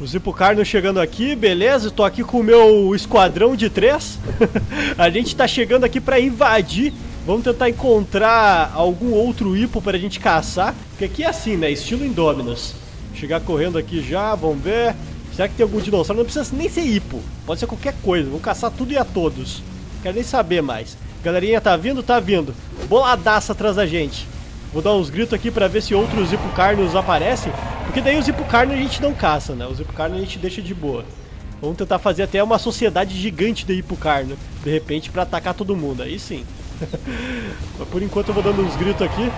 O Zipucarno chegando aqui, beleza? Tô aqui com o meu esquadrão de três. a gente tá chegando aqui pra invadir. Vamos tentar encontrar algum outro hipo pra gente caçar. Porque aqui é assim, né? Estilo Indominus. Chegar correndo aqui já, vamos ver. Será que tem algum dinossauro? Não precisa nem ser hipo. Pode ser qualquer coisa. Vamos caçar tudo e a todos. Quero nem saber mais. Galerinha, tá vindo? Tá vindo. Boladaça atrás da gente. Vou dar uns gritos aqui pra ver se outros hipocarnos aparecem. Porque daí os hipocarnos a gente não caça, né? Os hipocarnos a gente deixa de boa. Vamos tentar fazer até uma sociedade gigante de hipocarno. De repente, pra atacar todo mundo. Aí sim. Mas por enquanto eu vou dando uns gritos aqui.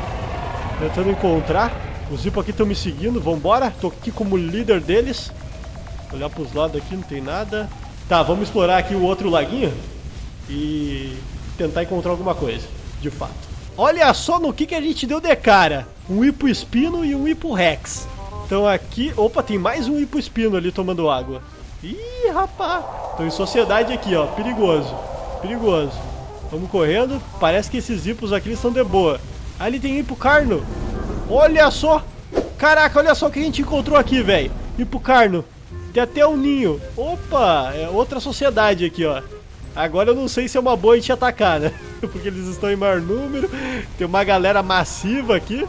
Tentando encontrar. Os hipo aqui estão me seguindo. Vambora. Tô aqui como líder deles. Olhar pros lados aqui, não tem nada. Tá, vamos explorar aqui o outro laguinho. E tentar encontrar alguma coisa. De fato. Olha só no que, que a gente deu de cara. Um hipo espino e um hipo rex. Então aqui... Opa, tem mais um hipo espino ali tomando água. Ih, rapaz. Estão em sociedade aqui, ó. Perigoso. Perigoso. Vamos correndo. Parece que esses hipos aqui estão de boa. Ali tem hipo carno. Olha só. Caraca, olha só o que a gente encontrou aqui, velho. Hipo carno. Tem até um ninho. Opa, é outra sociedade aqui, ó. Agora eu não sei se é uma boa a gente atacar, né? Porque eles estão em maior número. Tem uma galera massiva aqui.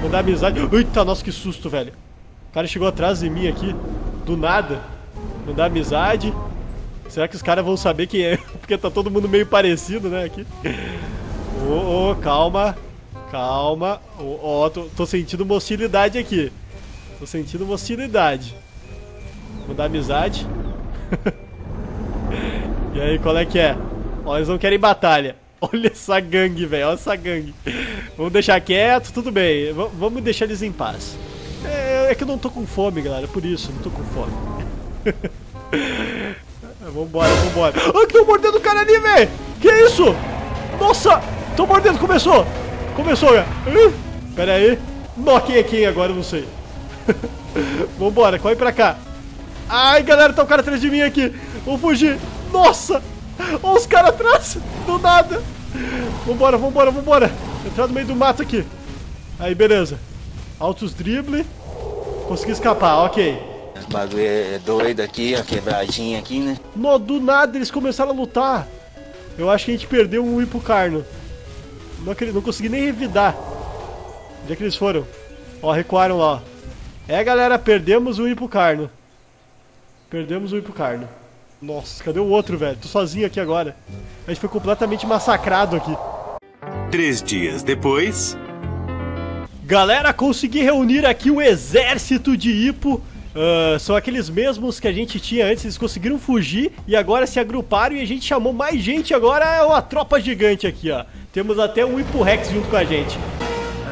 Vou dar amizade. Eita, nossa, que susto, velho. O cara chegou atrás de mim aqui. Do nada. Vou dar amizade. Será que os caras vão saber quem é? Porque tá todo mundo meio parecido, né? Aqui. Ô, oh, oh, calma. Calma. Ó, oh, tô, tô, sentindo uma hostilidade aqui. Tô sentindo uma hostilidade. Vou dar amizade. e aí, qual é que é? Ó, eles não querem batalha. Olha essa gangue, velho. Olha essa gangue. Vamos deixar quieto, tudo bem. V vamos deixar eles em paz. É, é, que eu não tô com fome, galera. Por isso, não tô com fome. vambora, vambora. Ai, que tô mordendo o cara ali, velho. Que isso? Nossa, tô mordendo. Começou. Começou. Uh, pera aí. Nó, quem é quem agora? Eu não sei. vambora, corre pra cá. Ai, galera, tá o um cara atrás de mim aqui. Vou fugir. Nossa. Olha os caras atrás, do nada. Vambora, vambora, vambora. Entrar no meio do mato aqui. Aí, beleza. Altos drible. Consegui escapar, ok. Esse bagulho é doido aqui, a quebradinha aqui, né? No, do nada eles começaram a lutar. Eu acho que a gente perdeu um hipocarno. Não, não consegui nem revidar. Onde é que eles foram? Ó, recuaram lá. É, galera, perdemos um hipocarno. Perdemos um hipocarno. Nossa, cadê o outro, velho? Tô sozinho aqui agora. A gente foi completamente massacrado aqui. Três dias depois. Galera, consegui reunir aqui o exército de Ipo. Uh, são aqueles mesmos que a gente tinha antes, eles conseguiram fugir e agora se agruparam e a gente chamou mais gente. Agora é uma tropa gigante aqui, ó. Temos até um Ipo Rex junto com a gente.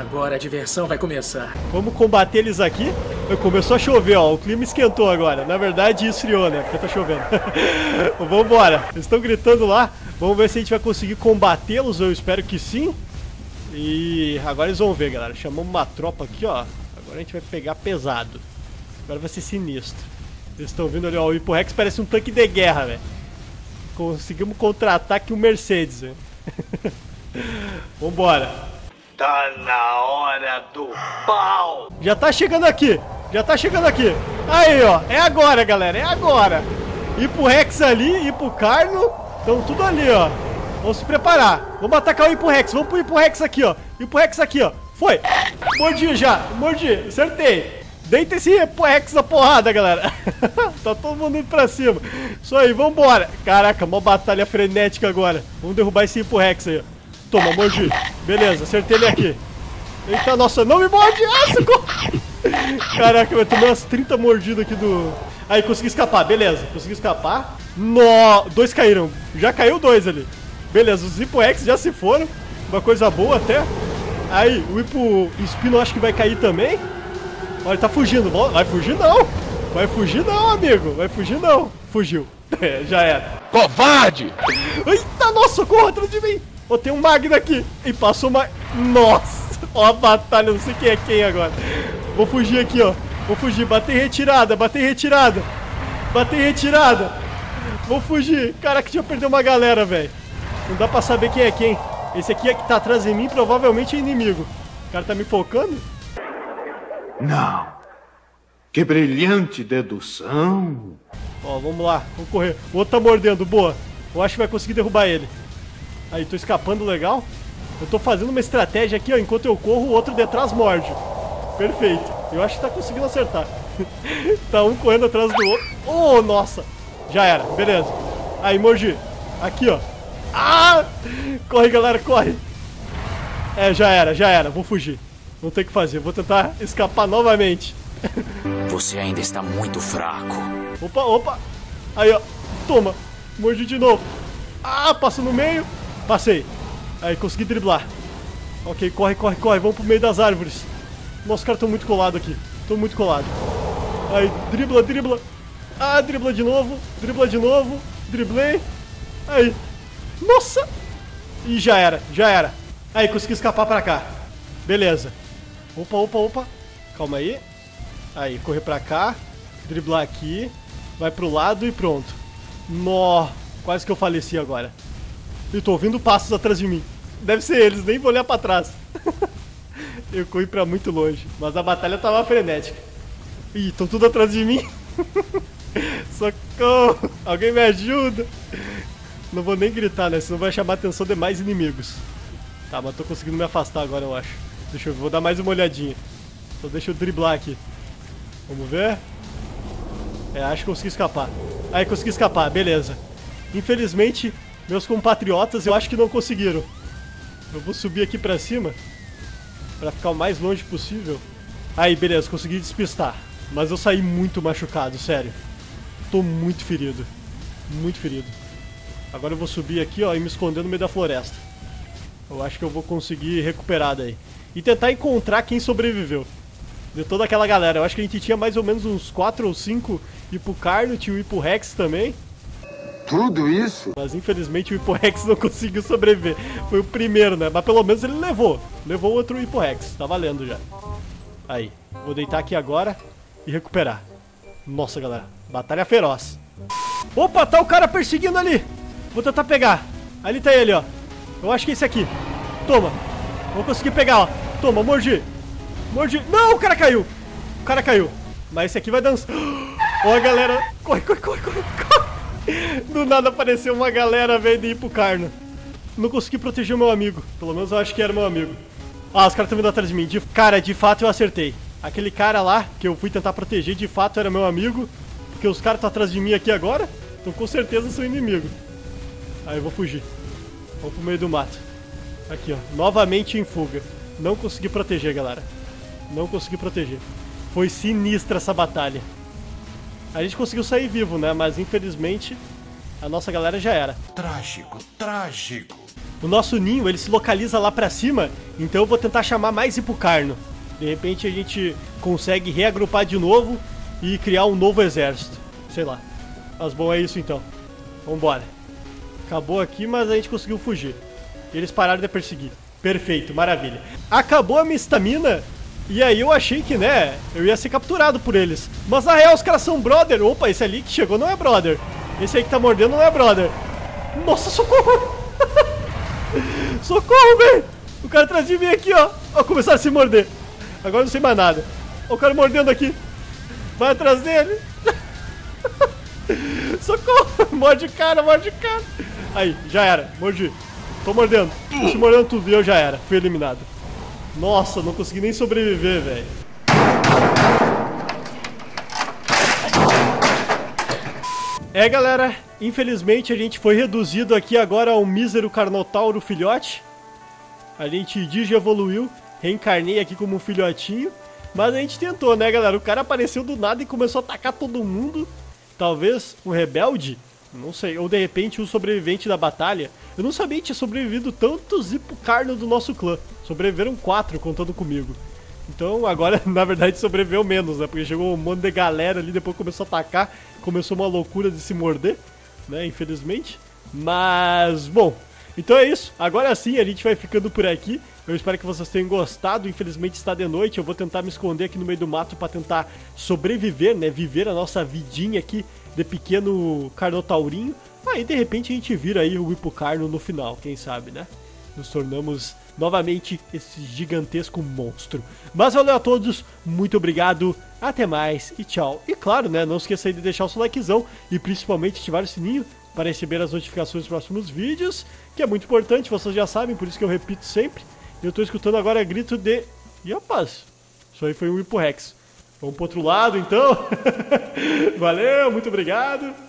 Agora a diversão vai começar. Vamos combater eles aqui. Começou a chover, ó. O clima esquentou agora. Na verdade, esfriou, né? Porque tá chovendo. Vambora. Eles estão gritando lá. Vamos ver se a gente vai conseguir combatê-los. Eu espero que sim. E agora eles vão ver, galera. Chamamos uma tropa aqui, ó. Agora a gente vai pegar pesado. Agora vai ser sinistro. Eles estão vindo ali, ó. O Hipo Rex parece um tanque de guerra, velho. Conseguimos contra-ataque o Mercedes, velho. Vambora. Tá na hora do pau! Já tá chegando aqui! Já tá chegando aqui! Aí, ó! É agora, galera! É agora! Ir pro Rex ali, ir pro. Estão tudo ali, ó. Vamos se preparar. Vamos atacar o Ipo Rex. Vamos pro Ipo Rex aqui, ó. Ipo Rex aqui, ó. Foi! Mordi já! Mordi! Acertei! Deita esse Ipo Rex na porrada, galera! tá todo mundo indo pra cima. Isso aí, vambora! Caraca, uma batalha frenética agora. Vamos derrubar esse Ipo Rex aí, ó. Toma, mordi. Beleza, acertei ele aqui. Eita, nossa, não me morde! Ah, socorro! Caraca, eu tomei umas 30 mordidas aqui do... Aí, consegui escapar, beleza. Consegui escapar. No... Dois caíram. Já caiu dois ali. Beleza, os Hipo X já se foram. Uma coisa boa até. Aí, o Hipo Espino acho que vai cair também. Olha, ele tá fugindo. Vai fugir não. Vai fugir não, amigo. Vai fugir não. Fugiu. É, já era. Covarde! Eita, nossa, socorro atrás de mim. Oh, tem um Magno aqui. E passou uma... Nossa. Ó a batalha, não sei quem é quem agora. Vou fugir aqui, ó. Vou fugir. Bater retirada, bater retirada. Bater retirada. Vou fugir. Caraca, tinha perder uma galera, velho. Não dá pra saber quem é quem. Esse aqui é que tá atrás de mim, provavelmente é inimigo. O cara tá me focando? Não. Que brilhante dedução. Ó, vamos lá, vamos correr. O outro tá mordendo, boa. Eu acho que vai conseguir derrubar ele. Aí, tô escapando legal. Eu tô fazendo uma estratégia aqui, ó. Enquanto eu corro, o outro detrás morde. Perfeito. Eu acho que tá conseguindo acertar. tá um correndo atrás do outro. Oh, nossa. Já era, beleza. Aí, Moji. Aqui, ó. Ah! Corre, galera, corre. É, já era, já era. Vou fugir. Não tem o que fazer. Vou tentar escapar novamente. Você ainda está muito fraco. Opa, opa. Aí, ó. Toma. Mordi de novo. Ah, passa no meio. Passei. Aí, consegui driblar. Ok, corre, corre, corre. Vamos pro meio das árvores. Nossa, os caras estão muito colados aqui. Estão muito colados. Aí, dribla, dribla. Ah, dribla de novo. Dribla de novo. Driblei. Aí. Nossa. E já era, já era. Aí, consegui escapar pra cá. Beleza. Opa, opa, opa. Calma aí. Aí, correr pra cá. Driblar aqui. Vai pro lado e pronto. Nó. Quase que eu faleci agora. E tô ouvindo passos atrás de mim. Deve ser eles, nem vou olhar pra trás. eu corri pra muito longe. Mas a batalha tava frenética. Ih, estão tudo atrás de mim. Socorro! Alguém me ajuda! Não vou nem gritar, né? Senão vai chamar a atenção de mais inimigos. Tá, mas tô conseguindo me afastar agora, eu acho. Deixa eu vou dar mais uma olhadinha. Só deixa eu driblar aqui. Vamos ver. É, acho que consegui escapar. Aí, consegui escapar, beleza. Infelizmente, meus compatriotas eu acho que não conseguiram. Eu vou subir aqui pra cima. Pra ficar o mais longe possível. Aí, beleza, consegui despistar. Mas eu saí muito machucado, sério. Tô muito ferido. Muito ferido. Agora eu vou subir aqui, ó, e me esconder no meio da floresta. Eu acho que eu vou conseguir recuperar daí. E tentar encontrar quem sobreviveu. De toda aquela galera. Eu acho que a gente tinha mais ou menos uns 4 ou 5 Hipocarno, tinha o Hipo Rex também. Tudo isso? Mas infelizmente o Hipo Rex não conseguiu sobreviver. Foi o primeiro, né? Mas pelo menos ele levou. Levou outro Hipo Rex. Tá valendo já. Aí. Vou deitar aqui agora e recuperar. Nossa, galera. Batalha feroz. Opa, tá o cara perseguindo ali. Vou tentar pegar. Ali tá ele, ó. Eu acho que é esse aqui. Toma. Vou conseguir pegar, ó. Toma, mordi. Mordi. Não, o cara caiu. O cara caiu. Mas esse aqui vai dançar. Ó, galera. Corre, corre, corre, corre. Do nada apareceu uma galera, velho, de ir pro carno. Não consegui proteger o meu amigo. Pelo menos eu acho que era meu amigo. Ah, os caras estão vindo atrás de mim. De... Cara, de fato eu acertei. Aquele cara lá, que eu fui tentar proteger, de fato era meu amigo. Porque os caras estão atrás de mim aqui agora. Então com certeza sou inimigo. Aí eu vou fugir. Vou pro meio do mato. Aqui, ó. Novamente em fuga. Não consegui proteger, galera. Não consegui proteger. Foi sinistra essa batalha. A gente conseguiu sair vivo, né? Mas infelizmente a nossa galera já era. Trágico, trágico. O nosso ninho, ele se localiza lá pra cima, então eu vou tentar chamar mais Hipocarno. De repente a gente consegue reagrupar de novo e criar um novo exército. Sei lá. Mas bom, é isso então. Vambora. Acabou aqui, mas a gente conseguiu fugir. Eles pararam de perseguir. Perfeito, maravilha. Acabou a minha estamina. E aí eu achei que, né, eu ia ser capturado por eles. Mas na real os caras são brother. Opa, esse ali que chegou não é brother. Esse aí que tá mordendo não é brother. Nossa, socorro! socorro, velho! O cara atrás de mim aqui, ó. Ó, começar a se morder. Agora não sei mais nada. Ó, o cara mordendo aqui. Vai atrás dele. Socorro! Morde o cara, morde o cara. Aí, já era. Mordi. Tô mordendo. Tô te mordendo tudo e eu já era. Fui eliminado. Nossa, não consegui nem sobreviver, velho. É, galera. Infelizmente a gente foi reduzido aqui agora a um mísero Carnotauro filhote. A gente digievoluiu. Reencarnei aqui como um filhotinho. Mas a gente tentou, né, galera? O cara apareceu do nada e começou a atacar todo mundo. Talvez um rebelde? Não sei. Ou de repente um sobrevivente da batalha. Eu não sabia que tinha sobrevivido tantos hipocarno do nosso clã. Sobreviveram quatro contando comigo. Então agora, na verdade, sobreviveu menos, né? Porque chegou um monte de galera ali, depois começou a atacar. Começou uma loucura de se morder, né? Infelizmente. Mas, bom. Então é isso. Agora sim a gente vai ficando por aqui. Eu espero que vocês tenham gostado. Infelizmente está de noite. Eu vou tentar me esconder aqui no meio do mato para tentar sobreviver, né? Viver a nossa vidinha aqui de pequeno carnotaurinho. Aí de repente a gente vira aí o hipocarno no final, quem sabe, né? Nos tornamos novamente esse gigantesco monstro. Mas valeu a todos, muito obrigado, até mais e tchau. E claro, né, não esqueça aí de deixar o seu likezão e principalmente ativar o sininho para receber as notificações dos próximos vídeos, que é muito importante, vocês já sabem, por isso que eu repito sempre. Eu tô escutando agora grito de... Ih, rapaz, isso aí foi um Hipo Rex. Vamos pro outro lado, então. Valeu, muito obrigado.